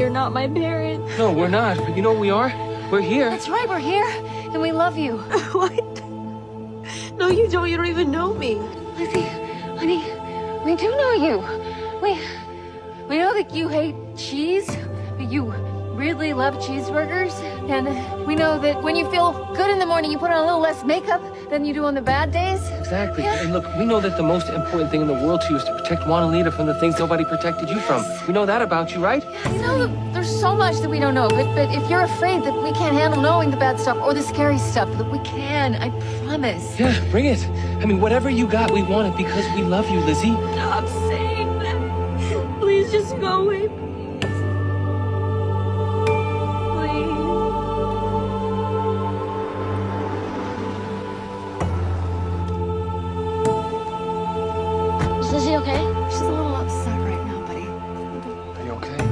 You're not my parents. No, we're not. But you know what we are? We're here. That's right, we're here, and we love you. what? No, you don't. You don't even know me. Lizzie, honey, we do know you. We, we know that you hate cheese, but you really love cheeseburgers. And we know that when you feel good in the morning, you put on a little less makeup than you do on the bad days. Exactly. And look, we know that the most important thing in the world to you is to protect Juanita from the things nobody protected you from. We know that about you, right? Yeah. You know, there's so much that we don't know, but, but if you're afraid that we can't handle knowing the bad stuff or the scary stuff, that we can, I promise. Yeah, bring it. I mean, whatever you got, we want it because we love you, Lizzie. Stop saying that. Please just go away. Is she okay? She's a little upset right now, buddy. Are you okay?